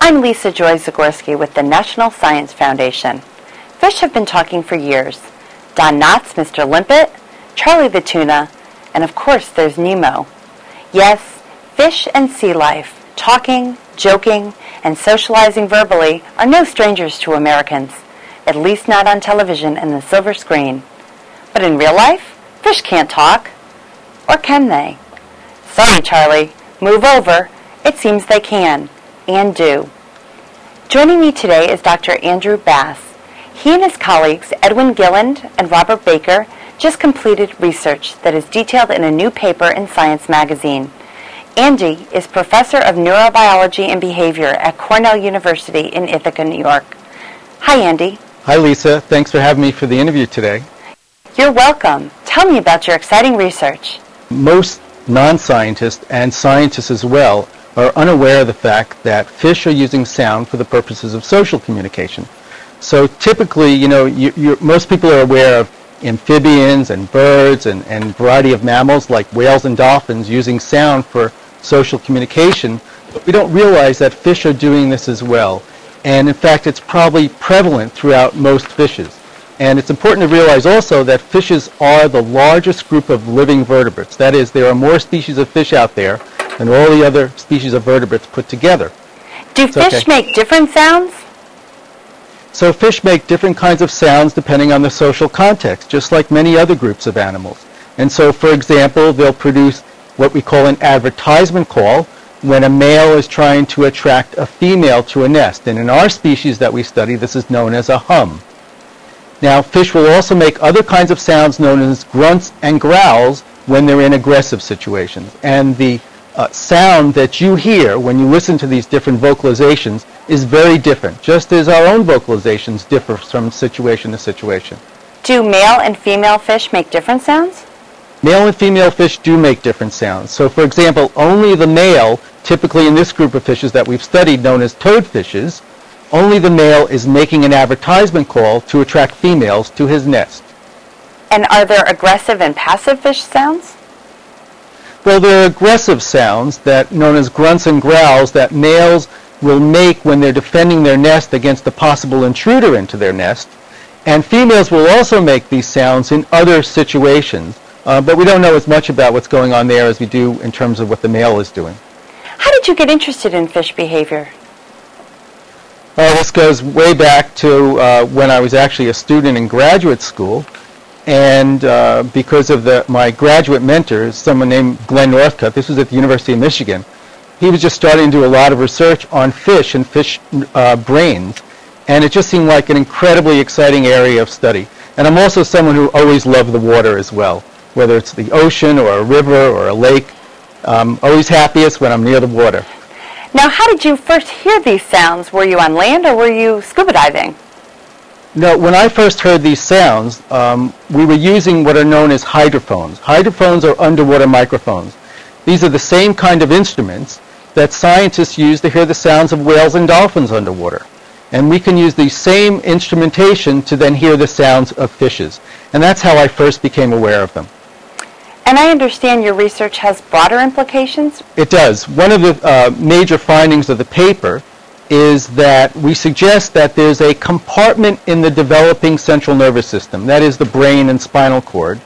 I'm Lisa Joy Zgorski with the National Science Foundation. Fish have been talking for years. Don Knotts, Mr. Limpet, Charlie the Tuna, and of course there's Nemo. Yes, fish and sea life, talking, joking, and socializing verbally are no strangers to Americans, at least not on television and the silver screen. But in real life, fish can't talk. Or can they? Sorry, Charlie. Move over. It seems they can and do. Joining me today is Dr. Andrew Bass. He and his colleagues, Edwin Gilland and Robert Baker, just completed research that is detailed in a new paper in Science magazine. Andy is professor of neurobiology and behavior at Cornell University in Ithaca, New York. Hi, Andy. Hi, Lisa. Thanks for having me for the interview today. You're welcome. Tell me about your exciting research. Most non-scientists and scientists as well are unaware of the fact that fish are using sound for the purposes of social communication. So typically, you know, you, most people are aware of amphibians and birds and, and variety of mammals like whales and dolphins using sound for social communication, but we don't realize that fish are doing this as well. And in fact, it's probably prevalent throughout most fishes. And it's important to realize also that fishes are the largest group of living vertebrates. That is, there are more species of fish out there and all the other species of vertebrates put together. Do it's fish okay. make different sounds? So fish make different kinds of sounds depending on the social context, just like many other groups of animals. And so, for example, they'll produce what we call an advertisement call when a male is trying to attract a female to a nest. And in our species that we study, this is known as a hum. Now, fish will also make other kinds of sounds known as grunts and growls when they're in aggressive situations. And the uh, sound that you hear when you listen to these different vocalizations is very different, just as our own vocalizations differ from situation to situation. Do male and female fish make different sounds? Male and female fish do make different sounds. So for example, only the male, typically in this group of fishes that we've studied known as toadfishes, only the male is making an advertisement call to attract females to his nest. And are there aggressive and passive fish sounds? Well, there are aggressive sounds that known as grunts and growls that males will make when they're defending their nest against a possible intruder into their nest. And females will also make these sounds in other situations. Uh, but we don't know as much about what's going on there as we do in terms of what the male is doing. How did you get interested in fish behavior? Well, this goes way back to uh, when I was actually a student in graduate school and uh, because of the, my graduate mentor, someone named Glenn Northcutt, this was at the University of Michigan, he was just starting to do a lot of research on fish and fish uh, brains, and it just seemed like an incredibly exciting area of study. And I'm also someone who always loved the water as well, whether it's the ocean or a river or a lake. I'm always happiest when I'm near the water. Now, how did you first hear these sounds? Were you on land or were you scuba diving? No, when I first heard these sounds, um, we were using what are known as hydrophones. Hydrophones are underwater microphones. These are the same kind of instruments that scientists use to hear the sounds of whales and dolphins underwater. And we can use the same instrumentation to then hear the sounds of fishes. And that's how I first became aware of them. And I understand your research has broader implications? It does. One of the uh, major findings of the paper is that we suggest that there's a compartment in the developing central nervous system, that is the brain and spinal cord,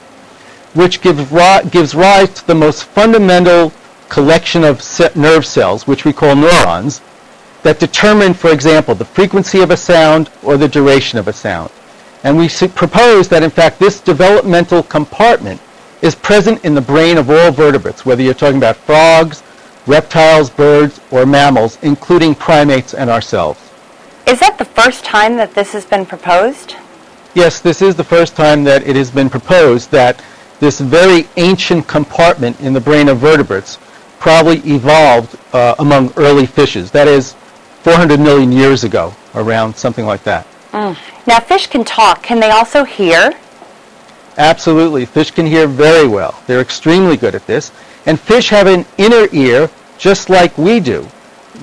which gives, ri- gives rise to the most fundamental collection of nerve cells, which we call neurons, that determine, for example, the frequency of a sound or the duration of a sound. And we propose that, in fact, this developmental compartment is present in the brain of all vertebrates, whether you're talking about frogs, reptiles, birds, or mammals, including primates and ourselves. Is that the first time that this has been proposed? Yes, this is the first time that it has been proposed that this very ancient compartment in the brain of vertebrates probably evolved uh, among early fishes. That is 400 million years ago, around something like that. Mm. Now, fish can talk. Can they also hear? Absolutely. Fish can hear very well. They're extremely good at this. And fish have an inner ear just like we do.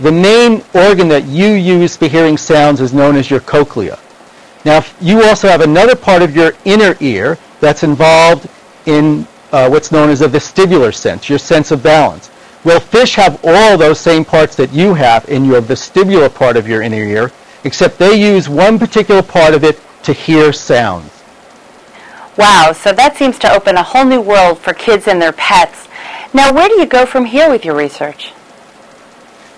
The main organ that you use for hearing sounds is known as your cochlea. Now, you also have another part of your inner ear that's involved in uh, what's known as a vestibular sense, your sense of balance. Well, fish have all those same parts that you have in your vestibular part of your inner ear, except they use one particular part of it to hear sounds. Wow, so that seems to open a whole new world for kids and their pets. Now, where do you go from here with your research?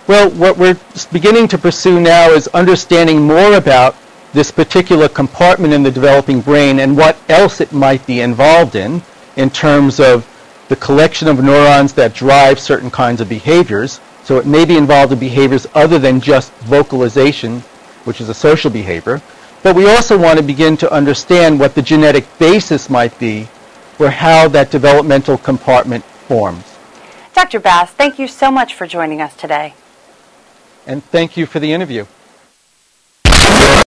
Well, what we're beginning to pursue now is understanding more about this particular compartment in the developing brain and what else it might be involved in, in terms of the collection of neurons that drive certain kinds of behaviors. So it may be involved in behaviors other than just vocalization, which is a social behavior. But we also want to begin to understand what the genetic basis might be for how that developmental compartment forms. Dr. Bass, thank you so much for joining us today. And thank you for the interview.